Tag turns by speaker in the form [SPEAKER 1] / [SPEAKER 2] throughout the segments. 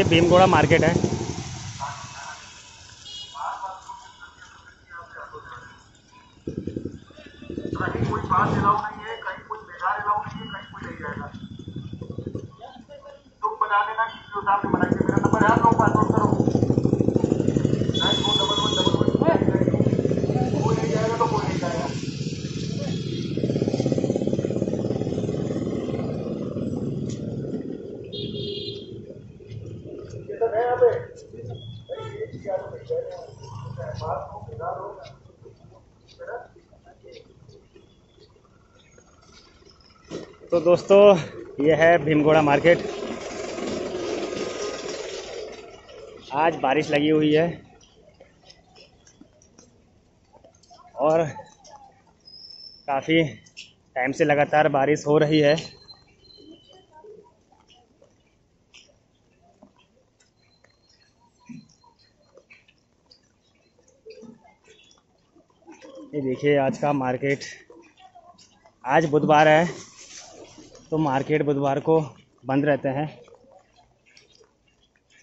[SPEAKER 1] ये भीमगोड़ा मार्केट है।
[SPEAKER 2] तुम बता देना कि जो साहब ने बनाई मेरा नंबर है आप लोग पास आउट करो nine four double one double one कोई नहीं जाएगा तो कोई नहीं जाएगा ये सब है यहाँ पे ये चीज़ याद रखिए बात को बेकार हो है ना
[SPEAKER 1] तो दोस्तों, ये है भीमगोड़ा मार्केट। आज बारिश लगी हुई है। और काफ़ी टाइम से लगातार बारिश हो रही है। ये देखिए, आज का मार्केट। आज बुधवार है। तो मार्केट बुधवार को बंद रहते हैं।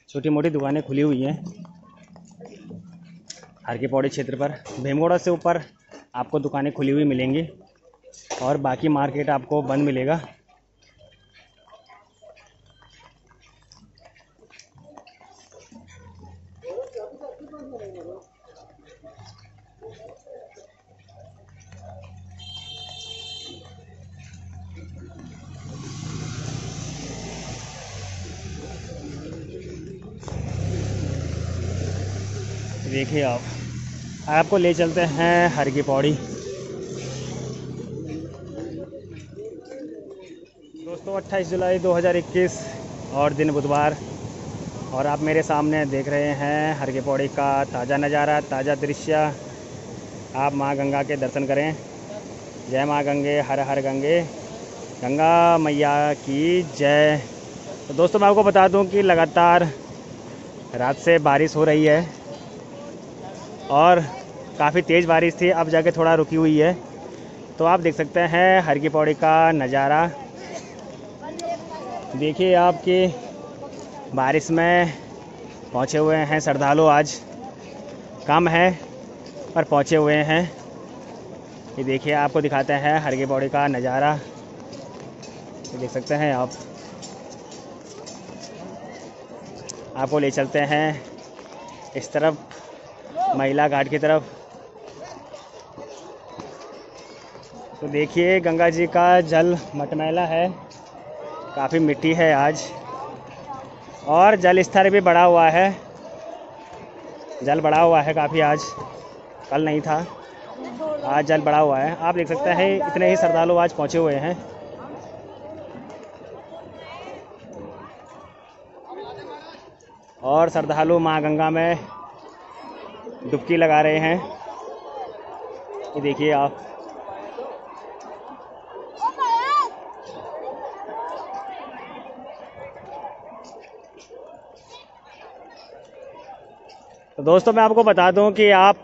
[SPEAKER 1] छोटी मोटी दुकानें खुली हुई हैं। हर की पौड़ी क्षेत्र पर। भीमगोड़ा से ऊपर आपको दुकानें खुली हुई मिलेंगी और बाकी मार्केट आपको बंद मिलेगा। देखिए आप। आपको ले चलते हैं हर की पौड़ी। दोस्तों 28 जुलाई 2021 और दिन बुधवार। और आप मेरे सामने देख रहे हैं हर की पौड़ी का ताज़ा नज़ारा, ताज़ा दृश्य। आप माँ गंगा के दर्शन करें। जय माँ गंगे, हर हर गंगे। गंगा मैया की जय। तो दोस्तों, मैं आपको बता दूँ कि लगातार रात से बारिश हो रही है। और काफ़ी तेज़ बारिश थी, अब जाके थोड़ा रुकी हुई है। तो आप देख सकते हैं हर की पौड़ी का नज़ारा। देखिए आपकी बारिश में पहुँचे हुए हैं श्रद्धालु आज। कम है, पर पहुँचे हुए हैं। ये देखिए, आपको दिखाते हैं हर की पौड़ी का नज़ारा। ये देख सकते हैं आप। आपको ले चलते हैं इस तरफ़। महिला घाट की तरफ़। तो देखिए, गंगा जी का जल मटमैला है। काफ़ी मिट्टी है आज। और जल स्तर भी बढ़ा हुआ है। जल बढ़ा हुआ है काफ़ी आज। कल नहीं था। आज जल बढ़ा हुआ है। आप देख सकते हैं, इतने ही श्रद्धालु आज पहुँचे हुए हैं। और श्रद्धालु माँ गंगा में डुबकी लगा रहे हैं। ये देखिए आप। तो दोस्तों, मैं आपको बता दूँ कि आप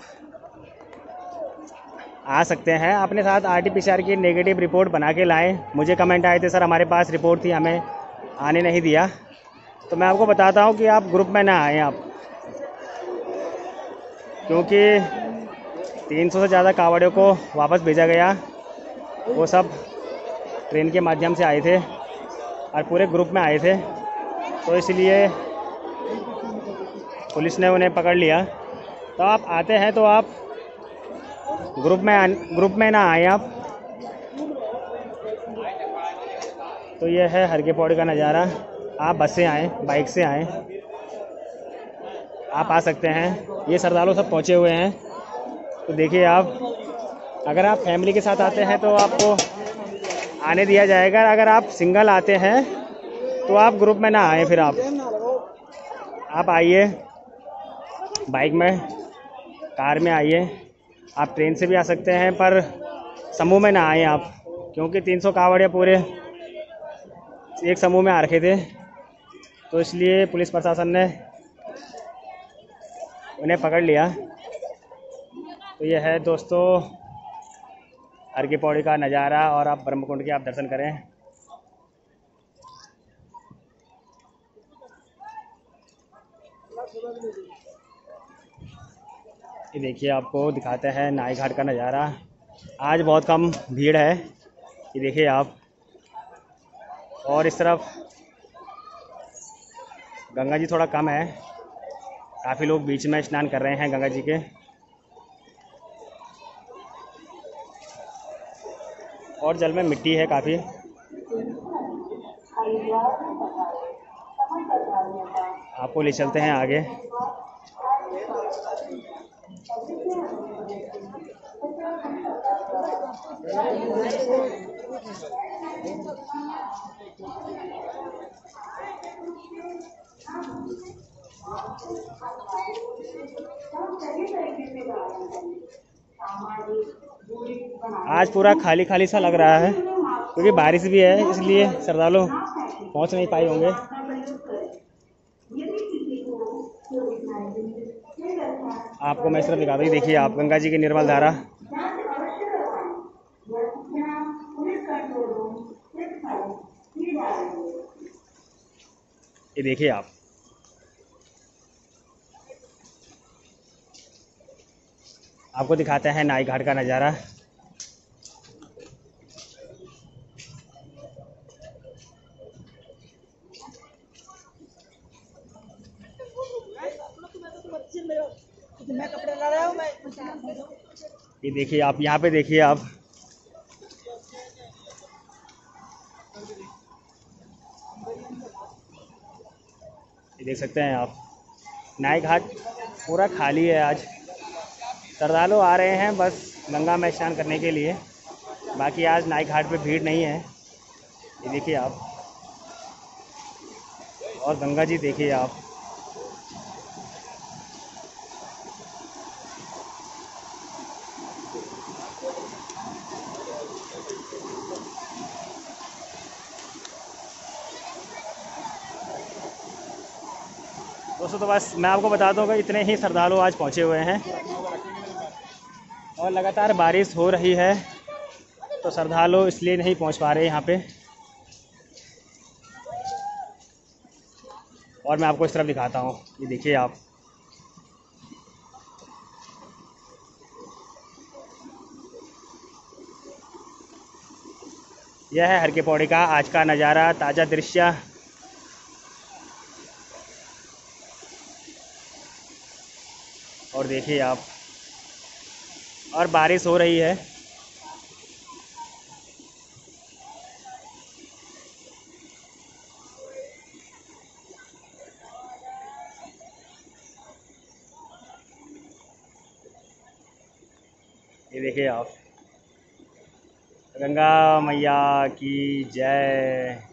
[SPEAKER 1] आ सकते हैं। अपने साथ आर की नेगेटिव रिपोर्ट बना के लाएँ। मुझे कमेंट आए थे, सर, हमारे पास रिपोर्ट थी, हमें आने नहीं दिया। तो मैं आपको बताता हूँ कि आप ग्रुप में ना आएँ आप। क्योंकि 300 से ज़्यादा कावड़ियों को वापस भेजा गया। वो सब ट्रेन के माध्यम से आए थे और पूरे ग्रुप में आए थे। तो इसलिए पुलिस ने उन्हें पकड़ लिया। तो आप आते हैं तो आप ग्रुप में ग्रुप में ना आए आप। तो ये है हर के पौड़ी का नज़ारा। आप बस से आएँ, बाइक से आएँ। आप आ सकते हैं। ये श्रद्धालु सब पहुँचे हुए हैं। तो देखिए आप, अगर आप फैमिली के साथ आते हैं तो आपको आने दिया जाएगा। अगर आप सिंगल आते हैं तो आप ग्रुप में ना आए फिर आप। आप आइए, बाइक में, कार में आइए। आप ट्रेन से भी आ सकते हैं, पर समूह में ना आए आप, क्योंकि 300 सौ कावड़िया पूरे एक समूह में आ रखे थे। तो इसलिए पुलिस प्रशासन ने उन्हें पकड़ लिया। तो यह है दोस्तों की पौड़ी का नज़ारा और आप ब्रह्मकुंड के आप दर्शन करें। ये देखिए, आपको दिखाते हैं नाई घाट का नज़ारा। आज बहुत कम भीड़ है, ये देखिए आप। और इस तरफ़ गंगा जी थोड़ा कम है। काफ़ी लोग बीच में स्नान कर रहे हैं गंगा जी के। और जल में मिट्टी है काफ़ी। आपको ले चलते हैं आगे। आज पूरा खाली खाली सा लग रहा है, क्योंकि बारिश भी है, इसलिए श्रद्धालु पहुँच नहीं पाए होंगे। आपको मैं सिर्फ़ दिखा दूँ देखिए आप, गंगा जी की निर्मल धारा। ये देखिए आप आपको दिखाते हैं नाई घाट का नज़ारा। ये देखिए आप, यहाँ पे देखिए आप। ये देख सकते हैं आप। नाई घाट पूरा खाली है आज। श्रद्धालु आ रहे हैं बस गंगा में स्नान करने के लिए। बाकी आज नाई घाट पे भीड़ नहीं है। ये देखिए आप। और गंगा जी देखिए आप। दोस्तों तो बस मैं आपको बता दूँ कि इतने ही श्रद्धालु आज पहुँचे हुए हैं। और लगातार बारिश हो रही है तो श्रद्धालु इसलिए नहीं पहुँच पा रहे यहाँ पे। और मैं आपको इस तरफ़ दिखाता हूँ। ये देखिए आप। यह है हर के पौड़ी का आज का नज़ारा, ताज़ा दृश्य। और देखिए आप। और बारिश हो रही है। ये देखिए आप। गंगा मैया की जय।